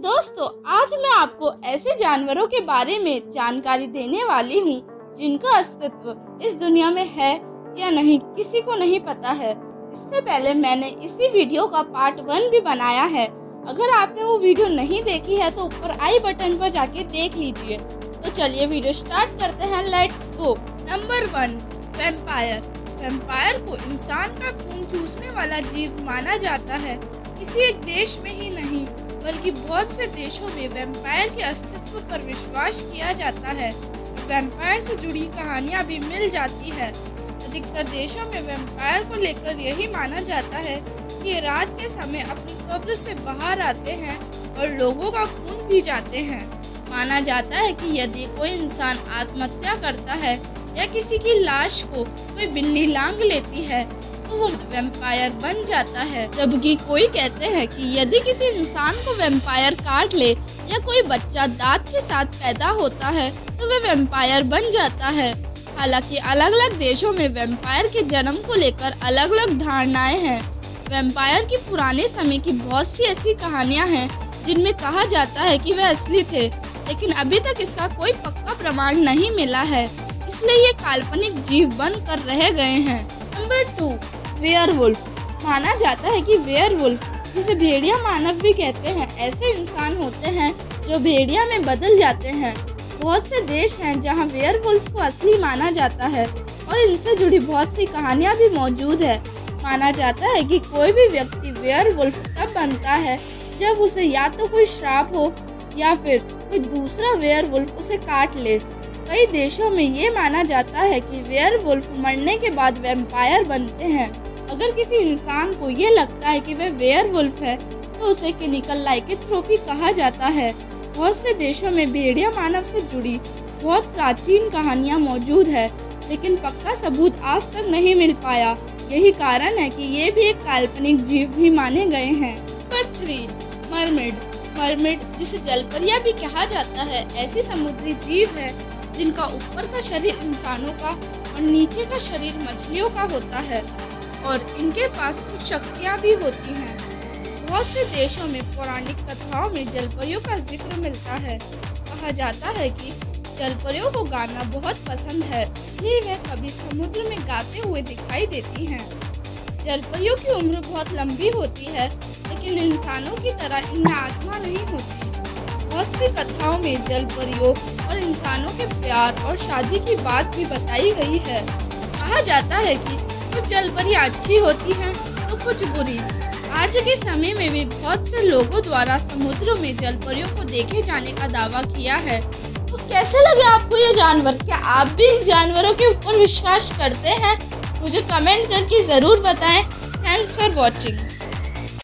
दोस्तों, आज मैं आपको ऐसे जानवरों के बारे में जानकारी देने वाली हूँ, जिनका अस्तित्व इस दुनिया में है या नहीं, किसी को नहीं पता है। इससे पहले मैंने इसी वीडियो का पार्ट वन भी बनाया है। अगर आपने वो वीडियो नहीं देखी है तो ऊपर आई बटन पर जाके देख लीजिए। तो चलिए वीडियो स्टार्ट करते हैं। Let's go. Number one vampire vampire को इंसान का खून चूसने वाला जीव माना जाता है। किसी एक देश में ही नहीं बल्कि बहुत से देशों में वेम्पायर के अस्तित्व पर विश्वास किया जाता है। वेम्पायर से जुड़ी कहानियाँ भी मिल जाती है। अधिकतर देशों में वेम्पायर को लेकर यही माना जाता है कि रात के समय अपनी कब्र से बाहर आते हैं और लोगों का खून भी जाते हैं। माना जाता है कि यदि कोई इंसान आत्महत्या करता है या किसी की लाश को कोई बिल्ली लांग लेती है वो वेम्पायर बन जाता है, जबकि कोई कहते हैं कि यदि किसी इंसान को वेम्पायर काट ले या कोई बच्चा दांत के साथ पैदा होता है तो वह वेम्पायर बन जाता है। हालाँकि अलग अलग देशों में वेम्पायर के जन्म को लेकर अलग अलग धारणाएँ हैं। वेम्पायर की पुराने समय की बहुत सी ऐसी कहानियाँ हैं, जिनमें कहा जाता है कि वह असली थे, लेकिन अभी तक इसका कोई पक्का प्रमाण नहीं मिला है। इसलिए ये काल्पनिक जीव बन कर रह गए हैं। Number two werewolf. माना जाता है कि वेयरवुल्फ, जिसे भेड़िया मानव भी कहते हैं, ऐसे इंसान होते हैं जो भेड़िया में बदल जाते हैं। बहुत से देश हैं जहाँ वेयरवुल्फ को असली माना जाता है, और इनसे जुड़ी बहुत सी कहानियाँ भी मौजूद है। माना जाता है कि कोई भी व्यक्ति वेयरवुल्फ तब बनता है जब उसे या तो कोई श्राप हो, या फिर कोई दूसरा वेयरवुल्फ उसे काट ले। कई देशों में ये माना जाता है कि वेयरवुल्फ मरने के बाद वेम्पायर बनते हैं। अगर किसी इंसान को ये लगता है कि वह वेयर वुल्फ है तो उसे क्लिनिकल लाइकेथ्रोपी कहा जाता है। बहुत से देशों में भेड़िया मानव से जुड़ी बहुत प्राचीन कहानियाँ मौजूद है, लेकिन पक्का सबूत आज तक नहीं मिल पाया। यही कारण है कि ये भी एक काल्पनिक जीव भी माने गए हैं। Number three mermaid. मरमिड, जिसे जलपरिया भी कहा जाता है, ऐसी समुद्री जीव है, जिनका ऊपर का शरीर इंसानों का और नीचे का शरीर मछलियों का होता है। और इनके पास कुछ शक्तियाँ भी होती हैं। बहुत से देशों में पौराणिक कथाओं में जलपरियों का ज़िक्र मिलता है। कहा जाता है कि जलपरियों को गाना बहुत पसंद है, इसलिए वह कभी समुद्र में गाते हुए दिखाई देती हैं। जलपरियों की उम्र बहुत लंबी होती है, लेकिन इंसानों की तरह इनमें आत्मा नहीं होती। बहुत सी कथाओं में जलपरियों और इंसानों के प्यार और शादी की बात भी बताई गई है। कहा जाता है कि कुछ जलपरियाँ अच्छी होती हैं तो कुछ बुरी। आज के समय में भी बहुत से लोगों द्वारा समुद्र में जलपरियों को देखे जाने का दावा किया है। तो कैसे लगे आपको ये जानवर? क्या आप भी इन जानवरों के ऊपर विश्वास करते हैं? मुझे कमेंट करके ज़रूर बताएँ। Thanks for watching